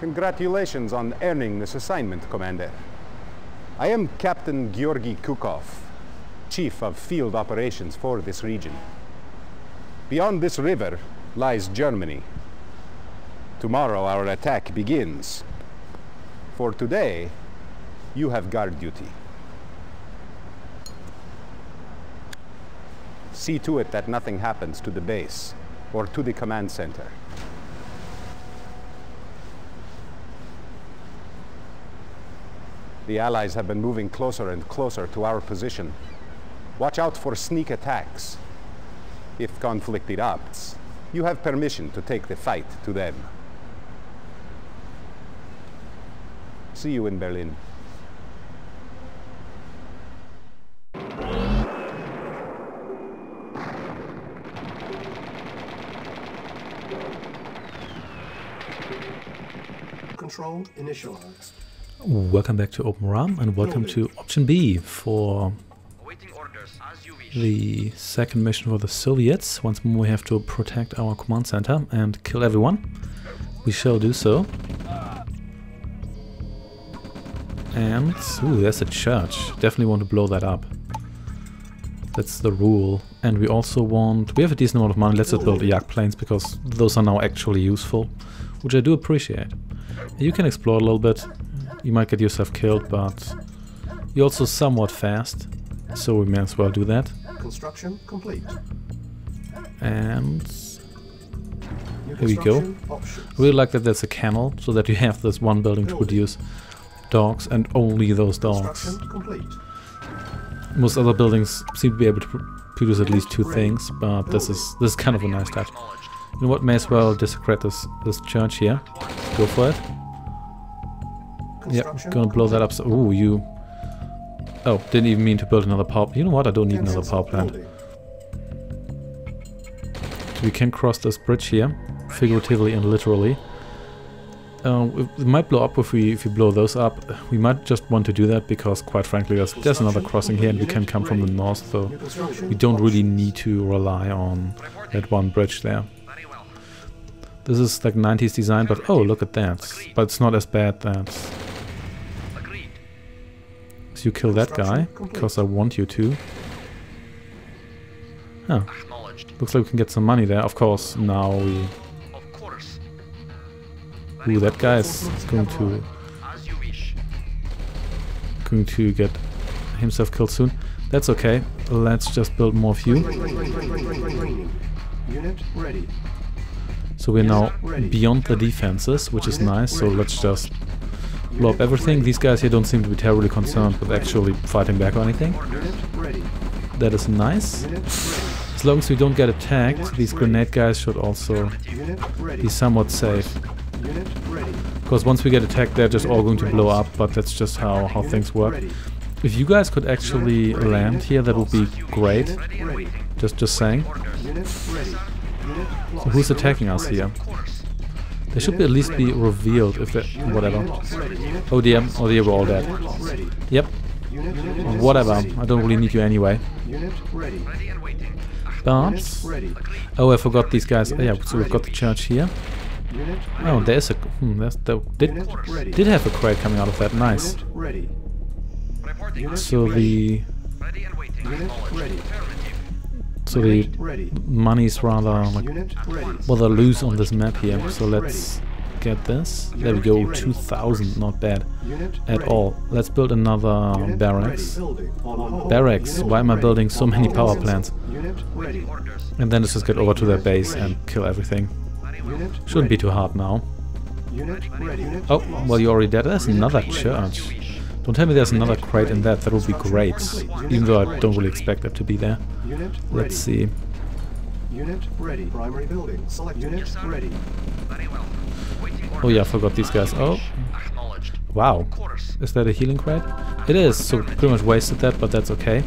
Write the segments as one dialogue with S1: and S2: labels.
S1: Congratulations on earning this assignment, Commander. I am Captain Georgy Kukov, Chief of Field Operations for this region. Beyond this river lies Germany. Tomorrow our attack begins. For today, you have guard duty. See to it that nothing happens to the base or to the command center. The Allies have been moving closer and closer to our position. Watch out for sneak attacks. If conflict erupts, you have permission to take the fight to them. See you in Berlin.
S2: Control initialized.
S3: Welcome back to OpenRA and welcome to option B for the second mission for the Soviets. Once more we have to protect our command center and kill everyone. We shall do so. And, ooh, there's a church. Definitely want to blow that up. That's the rule. And we also want, we have a decent amount of money, let's just build Yak planes because those are now actually useful, which I do appreciate. You can explore a little bit, you might get yourself killed, but you're also somewhat fast, so we may as well do that.
S2: Construction complete.
S3: And Here we go.
S2: options.
S3: I really like that there's a kennel, so that you have this one building to produce dogs and only those dogs.
S2: Complete.
S3: Most other buildings seem to be able to produce at least two things, but this is this is kind of a nice touch. You know what? May as well desecrate this this church here. Go for it. Yep,
S2: Construction
S3: gonna blow that up. So, ooh, you. Oh, didn't even mean to build another power. You know what? I don't need another
S2: Engines
S3: power plant.
S2: building.
S3: We can cross this bridge here, figuratively and literally. Uh, it it might blow up if we if we blow those up. We might just want to do that because, quite frankly, there's, there's another crossing here and we can come from the north, so we don't really need to rely on that one bridge there. This is like 90s design, but oh, look at that. But it's not as bad that so you kill that guy, because I want you to. Huh. Looks like we can get some money there. Of course, now we... Ooh, that guy is going to going to get himself killed soon. That's okay. Let's just build more of you.
S2: Unit ready.
S3: So we're now beyond the defenses, which is nice. So let's just blow up everything. These guys here don't seem to be terribly concerned with actually fighting back or anything. That is nice. As long as we don't get attacked, these grenade guys should also be somewhat safe. Because once we get attacked, they're just all going to blow up, but that's just how, how things work. If you guys could actually land here, that would be great. Just just saying. So who's attacking us here? They should be at least be revealed if they... whatever.
S2: Unit
S3: Oh dear, we're all dead. Yep, whatever. I don't really need you anyway. But... Oh, I forgot these guys. Oh, yeah, so we've got the church here. Oh, there's a... Hmm, there's, there did, did have a crate coming out of that. Nice. So the... So the money's rather like rather loose on this map here. So let's get this. There we go, 2,000, not bad at all. Let's build another
S2: uh,
S3: barracks.
S2: On hold.
S3: Barracks, why am I building so many power plants? And then let's just get over to their base and kill everything. Shouldn't be too hard now.
S2: Unit ready. Unit
S3: Oh, well, you're already dead. There's another church. Don't tell me there's another crate in that. That would be great. Even though I don't really expect that to be there. Let's see.
S2: Unit ready. Primary building. Select unit ready.
S3: Oh yeah, I forgot these guys. Oh, wow. Is that a healing crate? It is, so pretty much wasted that, but that's okay.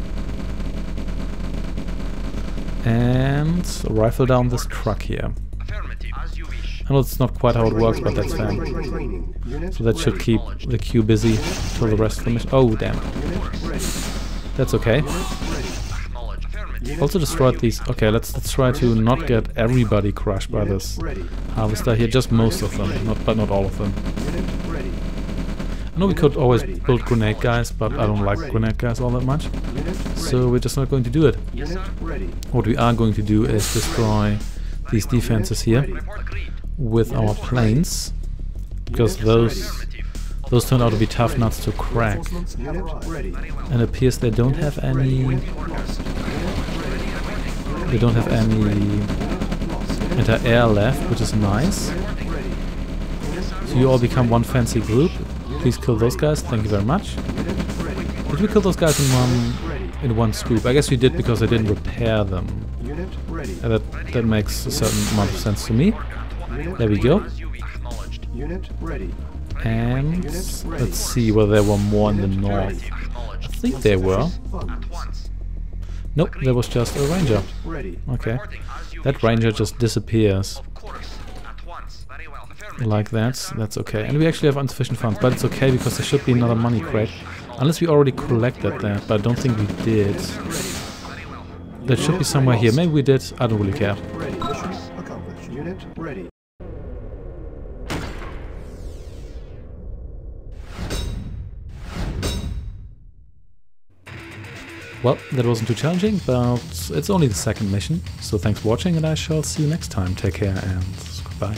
S3: And rifle down this truck here. I know it's not quite how it works, but that's fine. So that should keep the queue busy till the rest of the mission. Oh, damn. That's okay. Also destroyed these. Okay, let's let's try to not get everybody crushed by this harvester here. Just most of them, not but not all of them. I know we could always build grenade guys, but I don't like grenade guys all that much. So we're just not going to do it. What we are going to do is destroy these defenses here with our planes, because those those turn out to be tough nuts to crack.
S2: Reinforcements Unit ready.
S3: And it appears they don't have any they don't have any anti-air left, which is nice. So you all become one fancy group. Please kill those guys. Thank you very much. Did we kill those guys in one in one swoop? I guess we did because I didn't repair them. Uh, that that makes a certain amount of sense to me. There we go. And let's see whether there were more in the north. I think there were. Nope, there was just a ranger. Okay. That ranger just disappears. Like that, that's okay. And we actually have insufficient funds, but it's okay because there should be another money crate. Unless we already collected that, but I don't think we did. That should be somewhere here. Maybe we did, I don't really care.
S2: Ready. Mission accomplished. Unit ready.
S3: Well, that wasn't too challenging, but it's only the second mission. So thanks for watching and I shall see you next time. Take care and goodbye.